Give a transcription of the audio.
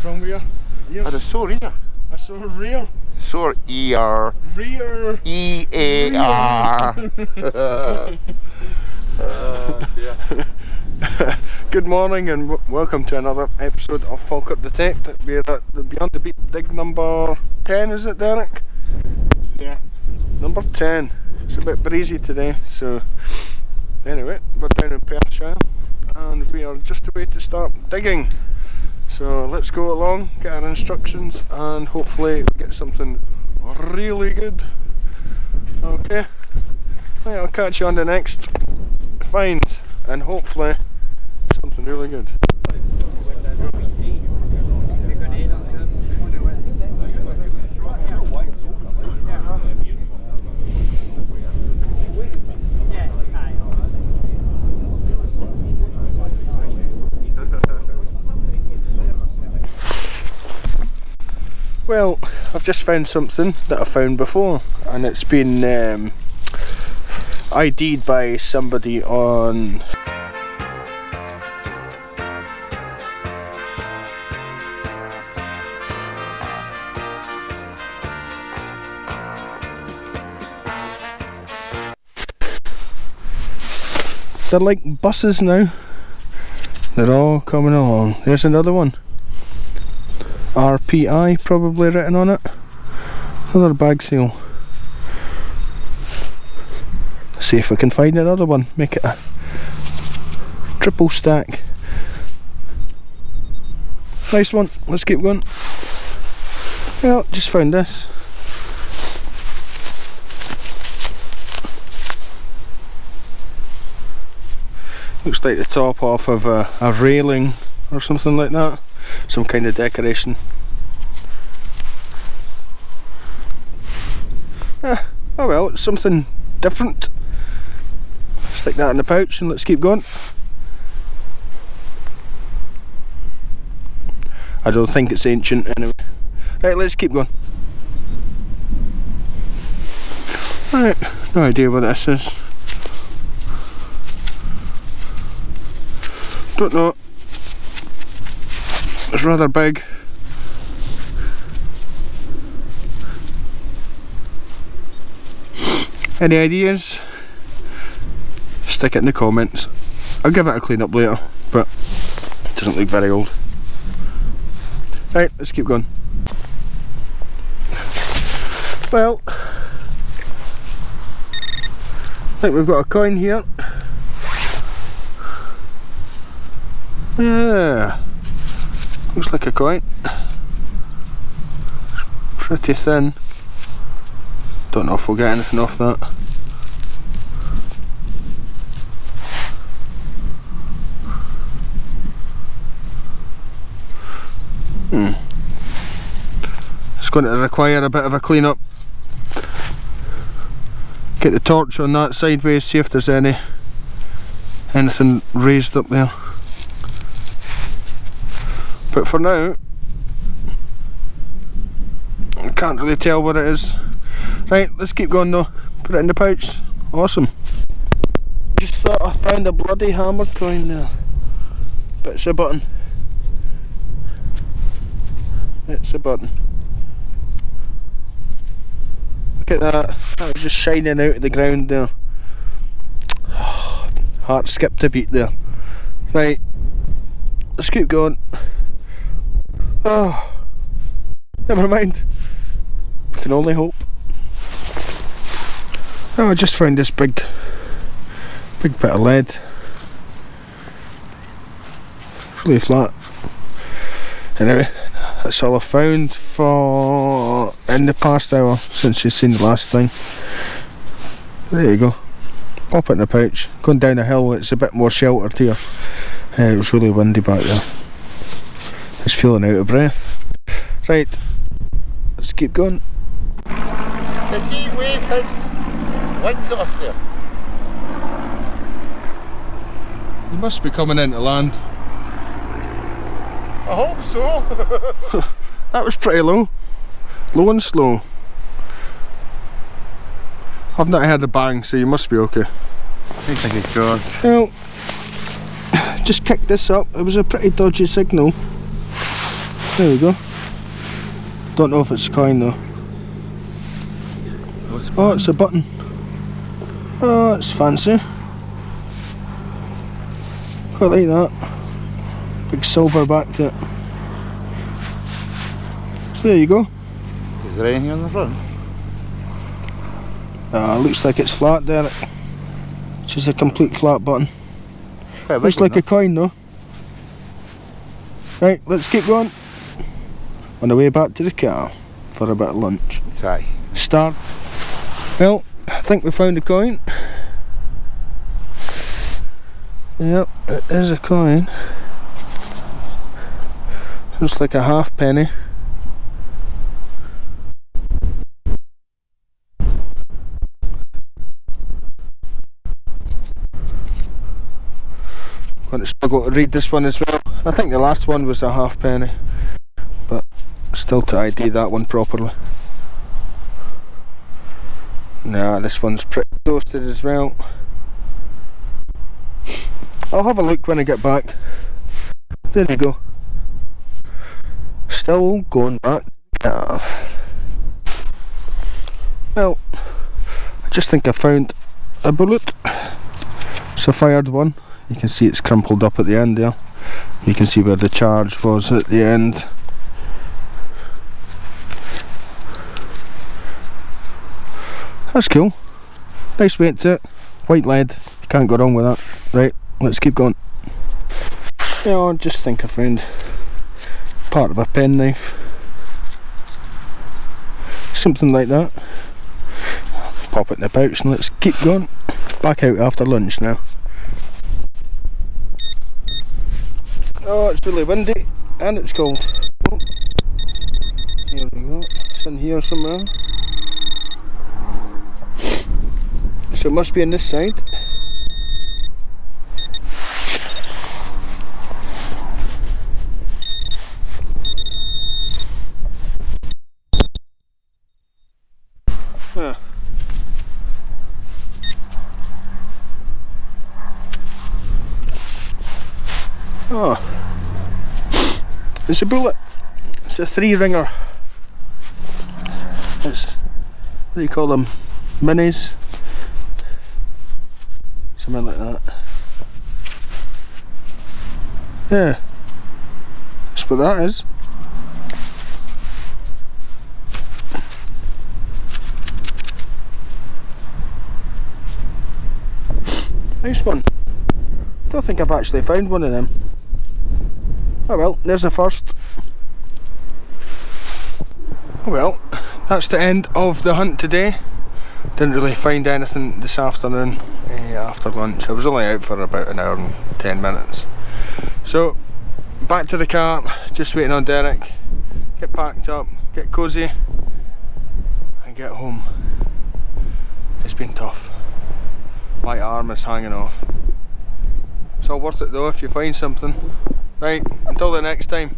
What's wrong with your ears? Had a sore ear. A sore rear. Sore ear. Rear. E A R. Uh, Good morning and w- welcome to another episode of Falkirk Detect. We're at the Beyond the Beep dig number 10, is it, Derek? Yeah. Number 10. It's a bit breezy today, so anyway, we're down in Perthshire and we are just about to start digging. So let's go along, get our instructions, and hopefully get something really good. Okay? Right, I'll catch you on the next find, and hopefully something really good. Well, I've just found something that I found before, and it's been um, ID'd by somebody on. They're like buses now. They're all coming along. There's another one. RPI probably written on it. Another bag seal. See if we can find another one. Make it a triple stack. Nice one. Let's keep going. Well, just found this. Looks like the top off of a, a railing or something like that. Some kind of decoration. Ah, oh well, it's something different. Stick that in the pouch and let's keep going. I don't think it's ancient anyway. Right, let's keep going. Right, no idea what this is. Don't know. Rather big. Any ideas? Stick it in the comments. I'll give it a clean up later, but it doesn't look very old. Right, let's keep going. Well, I think we've got a coin here. Yeah, looks like a coin. It's pretty thin. Don't know if we'll get anything off that. Hmm. It's going to require a bit of a clean up. Get the torch on that sideways, see if there's any anything raised up there. But for now, I can't really tell what it is. Right, let's keep going though. Put it in the pouch. Awesome. Just thought I found a bloody hammer coin there. But it's a button. It's a button. Look at that. That was just shining out of the ground there. Heart skipped a beat there. Right. Let's keep going. Oh. Never mind. We can only hope. Oh, I just found this big, big bit of lead. Really flat. Anyway, that's all I found for in the past hour since you've seen the last thing. There you go. Pop it in the pouch. Going down a hill, it's a bit more sheltered here. Uh, it was really windy back there. Just feeling out of breath. Right, let's keep going. Did he wave his wings at us there? You must be coming into land. I hope so. That was pretty low. Low and slow. I've not heard a bang, so you must be okay. I think it's gone. Well, just kicked this up. It was a pretty dodgy signal. There we go. Don't know if it's a coin though. What's Oh, it's a button. Oh, it's fancy. Quite like that. Big silver back to it. So there you go. Is there anything on the front? Ah, looks like it's flat there. It's just a complete flat button. Quite a big Looks like a coin though. Right, let's keep going. On the way back to the car for a bit of lunch. Aye. Start. Well, I think we found a coin. Yep, it is a coin. Looks like a half penny. Going to struggle to read this one as well. I think the last one was a half penny, still to ID that one properly. Nah, this one's pretty toasted as well. I'll have a look when I get back. There you go. Still going back. Well, I just think I found a bullet. It's a fired one. You can see it's crumpled up at the end there. You can see where the charge was at the end. That's cool. Nice weight to it. White lead. Can't go wrong with that. Right, let's keep going. Yeah, I just think I found part of a penknife. Something like that. Pop it in the pouch and let's keep going. Back out after lunch now. Oh, it's really windy and it's cold. Oh. Here we go. It's in here somewhere. So it must be on this side. Ah. Oh, it's a bullet. It's a three ringer. It's what do you call them? Minis. Something like that. Yeah. That's what that is. Nice one. Don't think I've actually found one of them. Oh well, there's the first. Oh well, that's the end of the hunt today. Didn't really find anything this afternoon after lunch. I was only out for about an hour and ten minutes. So, back to the car, just waiting on Derek. Get packed up, get cosy, and get home. It's been tough. My arm is hanging off. It's all worth it though if you find something. Right, until the next time.